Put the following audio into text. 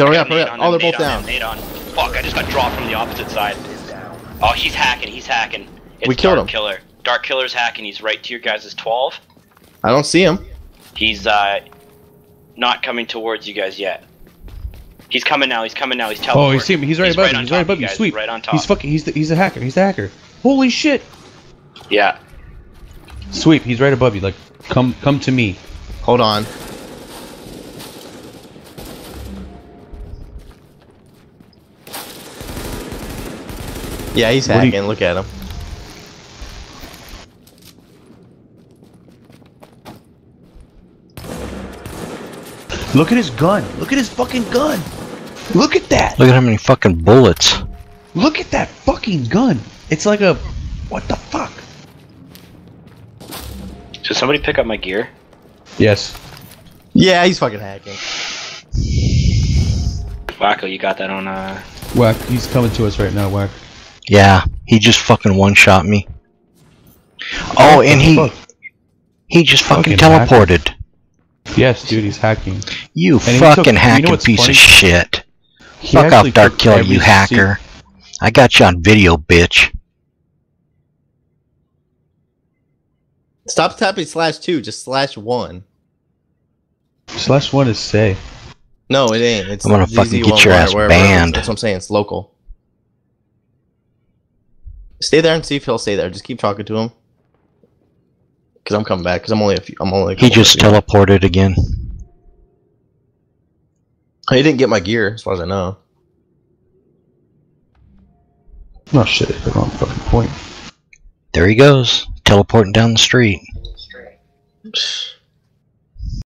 Kill him, I yeah, hurry up. Oh, they're both down. him, on. Fuck, I just got dropped from the opposite side. Oh, he's hacking, he's hacking. It's We killed Dark him. Killer. Dark Killer's hacking, he's right to your guys' 12. I don't see him. He's uh not coming towards you guys yet. He's coming now, he's coming now, he's Oh, teleporting. you see him? He's right above right you. He's right above you you. guys, Sweet. right on top. He's fucking. He's the. He's a hacker. He's the hacker. Holy shit. Yeah. Sweep. He's right above you. Like, come, come to me. Hold on. Yeah, he's What do you- hacking. Look at him. Look at his gun. Look at his fucking gun. Look at that. Look at how many fucking bullets. Look at that fucking gun. It's like a. What the fuck? So somebody pick up my gear. Yes. Yeah, he's fucking hacking. Wacko, you got that on uh Whack. He's coming to us right now. Whack. Yeah, he just fucking one shot me. Oh, and he Fuck. he just fucking, Fucking hacker. teleported. Yes, dude. He's hacking. You he fucking took- you know hacking piece funny? of shit. He Fuck off, Dark Killer, you se- hacker. I got you on video, bitch. Stop tapping slash two. Just slash one. Slash one is say. No, it ain't. It's I'm gonna fucking get your ass wherever it is. banned. That's what I'm saying. It's local. Stay there and see if he'll stay there. Just keep talking to him. Cause I'm coming back. Cause I'm only a few. I'm only. a He just minutes behind. teleported again. He didn't get my gear, as far as I know. Oh shit. The wrong fucking point. There he goes, teleporting down the street. Psh.